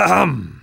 Ahem.